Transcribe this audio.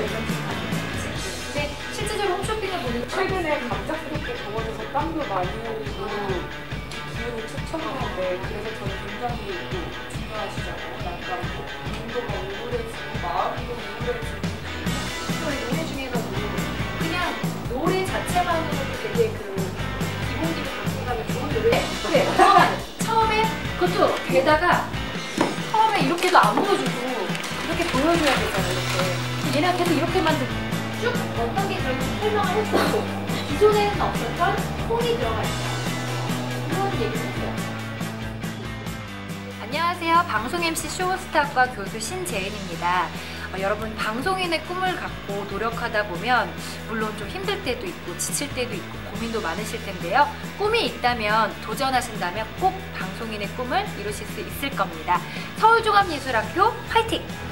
근데 실제적으로 홈쇼핑을 보니 최근에 갑작스럽게 더워져서 땀도 많이 오고 기후를 추천하는데 그래서 저는 굉장히 중요하시잖아요. 약간 몸도가 우울해지고 마음도 우울해지고 또 노래 중에서 그냥 노래 자체만으로도 되게 그 기본적인 감성감이 좋은 노래? 네, 그래 처음에 그것도 되다가 처음에 이렇게도 안 보여주고 이렇게 보여줘야 되잖아요 이렇게. 계속 이렇게만 좀쭉 어떤 게 들어있는지 설명을 해주고 기존에는 없었던 콩이 들어가 있어요. 그런 얘기를 했어요. 안녕하세요. 방송 MC 쇼스타과 교수 신재은입니다. 어, 여러분 방송인의 꿈을 갖고 노력하다 보면 물론 좀 힘들 때도 있고 지칠 때도 있고 고민도 많으실 텐데요. 꿈이 있다면 도전하신다면 꼭 방송인의 꿈을 이루실 수 있을 겁니다. 서울종합예술학교 화이팅!